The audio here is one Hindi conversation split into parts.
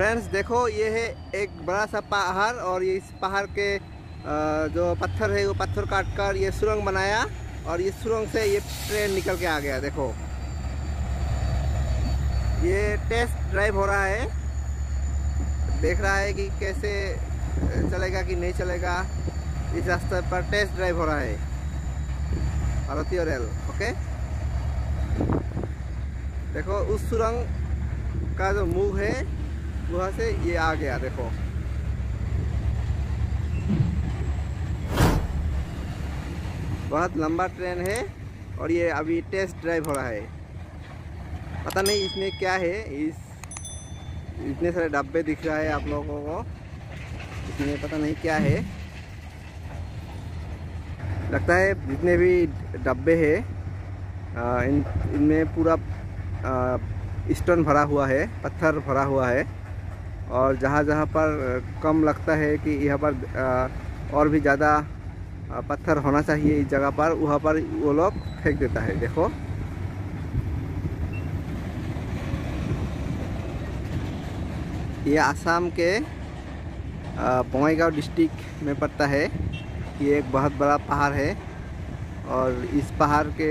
फ्रेंड्स, देखो, ये है एक बड़ा सा पहाड़ और ये इस पहाड़ के जो पत्थर है, वो पत्थर काट कर ये सुरंग बनाया और इस सुरंग से ये ट्रेन निकल के आ गया, देखो। ये टेस्ट ड्राइव हो रहा है। देख रहा है कि कैसे चलेगा कि नहीं चलेगा। इस रास्ते पर टेस्ट ड्राइव हो रहा है। भारतीय रेल ओके? देखो, उस सुरंग का जो मुँह है वहाँ से ये आ गया, देखो। बहुत लंबा ट्रेन है और ये अभी टेस्ट ड्राइव हो रहा है। पता नहीं इसमें क्या है, इस, इतने सारे डब्बे दिख रहा है आप लोगों को। इसमें पता नहीं क्या है। लगता है जितने भी डब्बे हैं इन, इनमें पूरा स्टोन भरा हुआ है, पत्थर भरा हुआ है। और जहाँ जहाँ पर कम लगता है कि यहाँ पर और भी ज़्यादा पत्थर होना चाहिए इस जगह पर, वहाँ पर वो लोग फेंक देता है। देखो। ये आसाम के बंगाईगांव डिस्ट्रिक्ट में पड़ता है। ये एक बहुत बड़ा पहाड़ है और इस पहाड़ के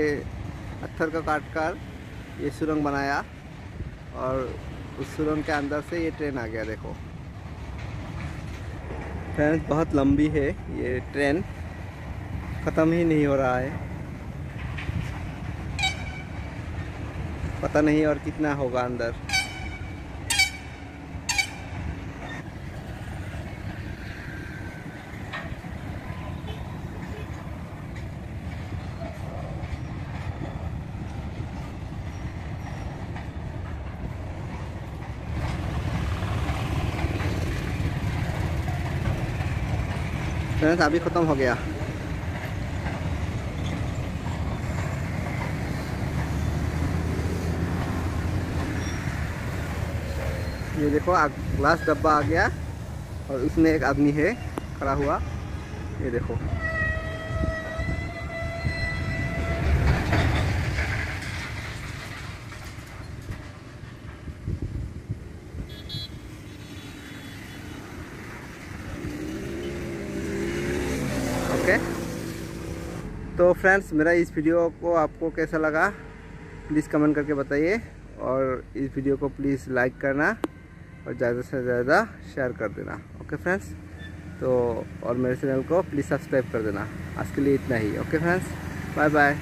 पत्थर को काट कर ये सुरंग बनाया और उस सुरंग के अंदर से ये ट्रेन आ गया, देखो। फ्रेंड्स, बहुत लंबी है ये ट्रेन। ख़त्म ही नहीं हो रहा है। पता नहीं और कितना होगा अंदर। फ्रेंड्स अभी ख़त्म हो गया। ये देखो ग्लास डब्बा आ गया और उसमें एक आदमी है, खड़ा हुआ। ये देखो ओके तो फ्रेंड्स मेरा इस वीडियो को आपको कैसा लगा? प्लीज़ कमेंट करके बताइए। और इस वीडियो को प्लीज़ लाइक करना और ज़्यादा से ज़्यादा शेयर कर देना। ओके फ्रेंड्स तो और मेरे चैनल को प्लीज़ सब्सक्राइब कर देना। आज के लिए इतना ही। Okay friends bye bye